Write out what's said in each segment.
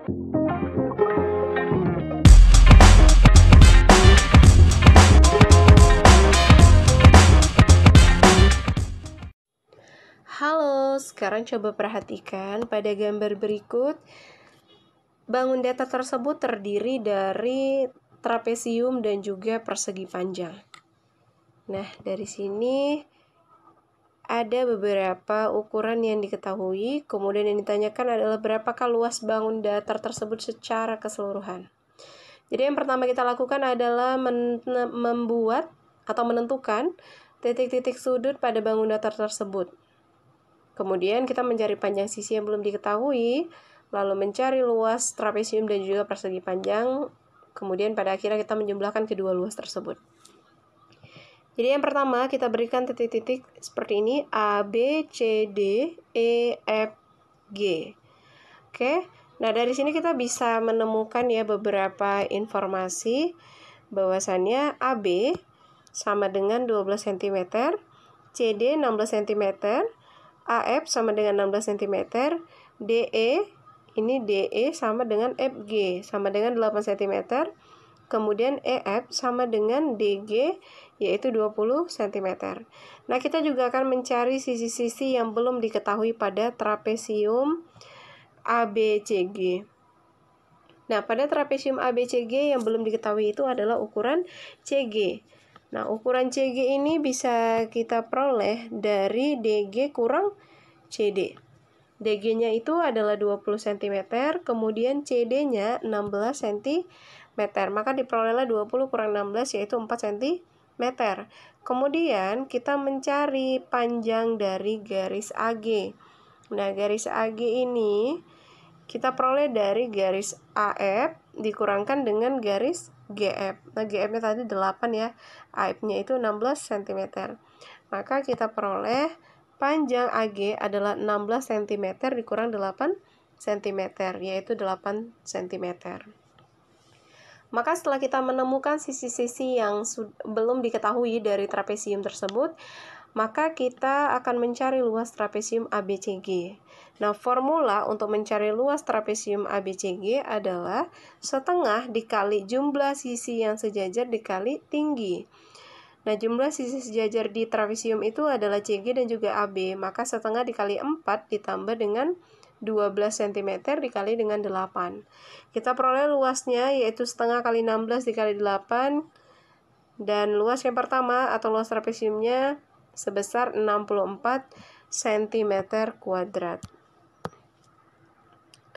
Halo, sekarang coba perhatikan pada gambar berikut. Bangun datar tersebut terdiri dari trapesium dan juga persegi panjang. Nah, dari sini ada beberapa ukuran yang diketahui, kemudian yang ditanyakan adalah berapakah luas bangun datar tersebut secara keseluruhan. Jadi yang pertama kita lakukan adalah membuat atau menentukan titik-titik sudut pada bangun datar tersebut. Kemudian kita mencari panjang sisi yang belum diketahui, lalu mencari luas trapesium dan juga persegi panjang. Kemudian pada akhirnya kita menjumlahkan kedua luas tersebut. Jadi yang pertama kita berikan titik-titik seperti ini A, B, C, D, E, F, G. Oke, nah dari sini kita bisa menemukan ya beberapa informasi bahwasannya AB sama dengan 12 cm, CD 16 cm, AF sama dengan 16 cm, DE ini DE sama dengan FG sama dengan 8 cm, kemudian EF sama dengan DG yaitu 20 cm. Nah, kita juga akan mencari sisi-sisi yang belum diketahui pada trapesium ABCG. Nah, pada trapesium ABCG yang belum diketahui itu adalah ukuran CG. Nah, ukuran CG ini bisa kita peroleh dari DG kurang CD. DG-nya itu adalah 20 cm, kemudian CD-nya 16 cm. Maka diperolehlah 20 kurang 16 yaitu 4 cm. Kemudian kita mencari panjang dari garis AG. Nah, garis AG ini kita peroleh dari garis AF dikurangkan dengan garis GF. Nah, GF-nya tadi 8 ya. AF-nya itu 16 cm. Maka kita peroleh panjang AG adalah 16 cm dikurang 8 cm, yaitu 8 cm. Maka setelah kita menemukan sisi-sisi yang belum diketahui dari trapesium tersebut, maka kita akan mencari luas trapesium ABCG. Nah, formula untuk mencari luas trapesium ABCG adalah setengah dikali jumlah sisi yang sejajar dikali tinggi. Nah, jumlah sisi sejajar di trapesium itu adalah CG dan juga AB, maka setengah dikali 4 ditambah dengan 12 cm dikali dengan 8. Kita peroleh luasnya yaitu setengah kali 16 dikali 8 dan luas yang pertama atau luas trapesiumnya sebesar 64 cm kuadrat.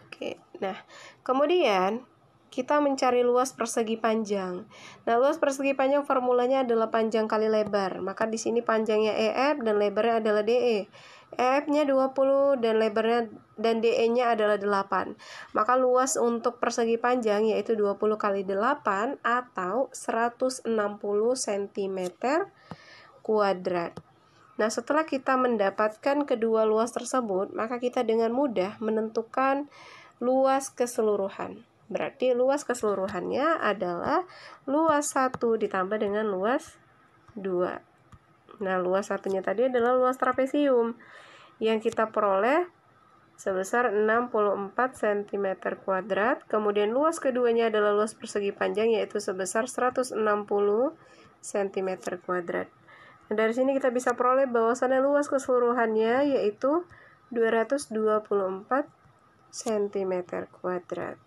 Oke, nah kemudian kita mencari luas persegi panjang. Nah, luas persegi panjang formulanya adalah panjang kali lebar. Maka di sini panjangnya EF dan lebarnya adalah DE. EF-nya 20 dan lebarnya dan DE-nya adalah 8. Maka luas untuk persegi panjang yaitu 20 kali 8 atau 160 cm kuadrat. Nah, setelah kita mendapatkan kedua luas tersebut, maka kita dengan mudah menentukan luas keseluruhan. Berarti luas keseluruhannya adalah luas 1 ditambah dengan luas 2. Nah, luas satunya tadi adalah luas trapesium yang kita peroleh sebesar 64 cm kuadrat. Kemudian luas keduanya adalah luas persegi panjang yaitu sebesar 160 cm kuadrat. Nah, dari sini kita bisa peroleh bahwasannya luas keseluruhannya yaitu 224 cm kuadrat.